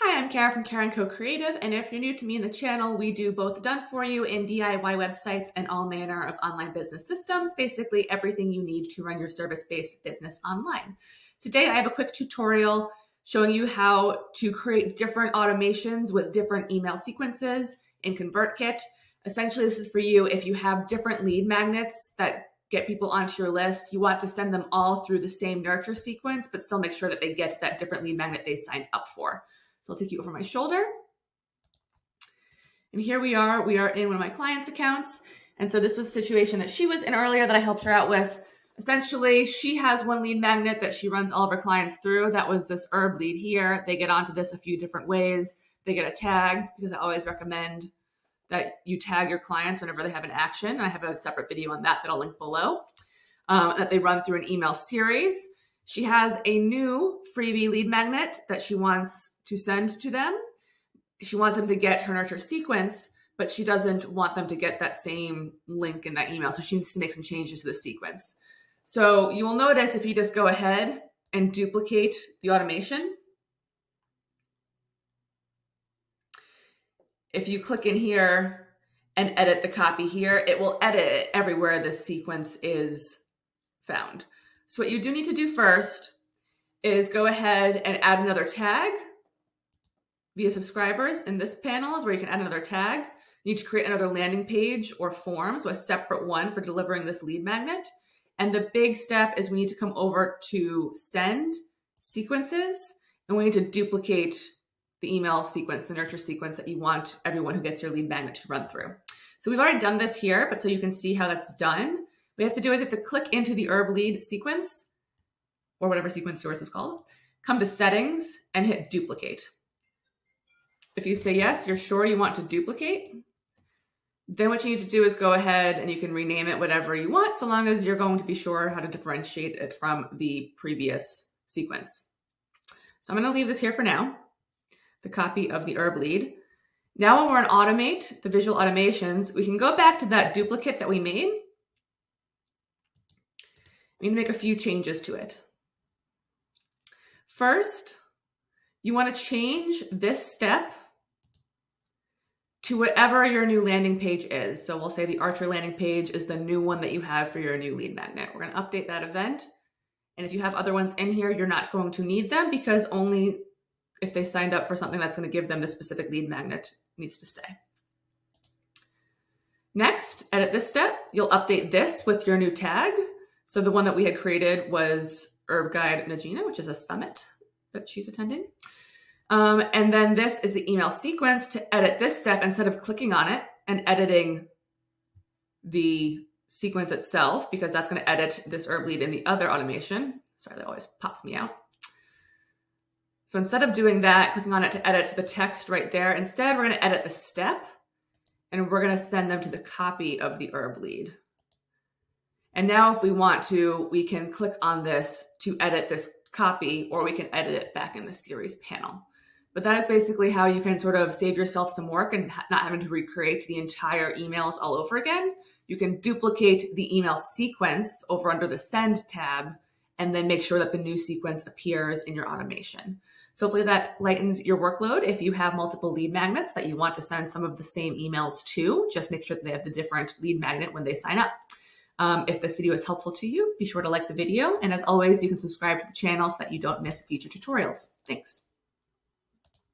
Hi, I'm Kara from Kara & Co Creative, and if you're new to me in the channel, we do both done for you and DIY websites and all manner of online business systems, basically everything you need to run your service-based business online. Today, I have a quick tutorial showing you how to create different automations with different email sequences in ConvertKit. Essentially, this is for you if you have different lead magnets that get people onto your list. You want to send them all through the same nurture sequence, but still make sure that they get to that different lead magnet they signed up for. So I'll take you over my shoulder. And here we are, we are in one of my client's accounts. And so this was a situation that she was in earlier that I helped her out with. Essentially, she has one lead magnet that she runs all of her clients through. That was this herb lead here. They get onto this a few different ways. They get a tag because I always recommend that you tag your clients whenever they have an action. I have a separate video on that that I'll link below. Um, that they run through an email series. She has a new freebie lead magnet that she wants to send to them. She wants them to get her nurture sequence, but she doesn't want them to get that same link in that email. So she needs to make some changes to the sequence. So you will notice if you just go ahead and duplicate the automation, if you click in here and edit the copy here, it will edit everywhere this sequence is found. So what you do need to do first is go ahead and add another tag via subscribers. And this panel is where you can add another tag. You need to create another landing page or form, so a separate one for delivering this lead magnet. And the big step is we need to come over to send sequences and we need to duplicate the email sequence, the nurture sequence that you want everyone who gets your lead magnet to run through. So we've already done this here, but so you can see how that's done, we have to do is you have to click into the herb lead sequence or whatever sequence yours is called, come to settings and hit duplicate. If you say yes, you're sure you want to duplicate, then what you need to do is go ahead and you can rename it whatever you want, so long as you're going to be sure how to differentiate it from the previous sequence. So I'm going to leave this here for now, the copy of the herb lead. Now when we're in automate, the visual automations, we can go back to that duplicate that we made. We need to make a few changes to it. First, you want to change this step to whatever your new landing page is. So we'll say the Archer landing page is the new one that you have for your new lead magnet. We're going to update that event. And if you have other ones in here, you're not going to need them because only if they signed up for something that's going to give them the specific lead magnet needs to stay. Next, edit this step. You'll update this with your new tag. So the one that we had created was Herb Guide Najina, which is a summit that she's attending. Um, and then this is the email sequence to edit this step instead of clicking on it and editing the sequence itself, because that's going to edit this herb lead in the other automation. Sorry, that always pops me out. So instead of doing that, clicking on it to edit the text right there, instead we're going to edit the step and we're going to send them to the copy of the herb lead. And now if we want to, we can click on this to edit this copy or we can edit it back in the series panel. But that is basically how you can sort of save yourself some work and not having to recreate the entire emails all over again. You can duplicate the email sequence over under the send tab and then make sure that the new sequence appears in your automation. So hopefully that lightens your workload. If you have multiple lead magnets that you want to send some of the same emails to, just make sure that they have the different lead magnet when they sign up. Um, if this video is helpful to you, be sure to like the video. And as always, you can subscribe to the channel so that you don't miss future tutorials. Thanks.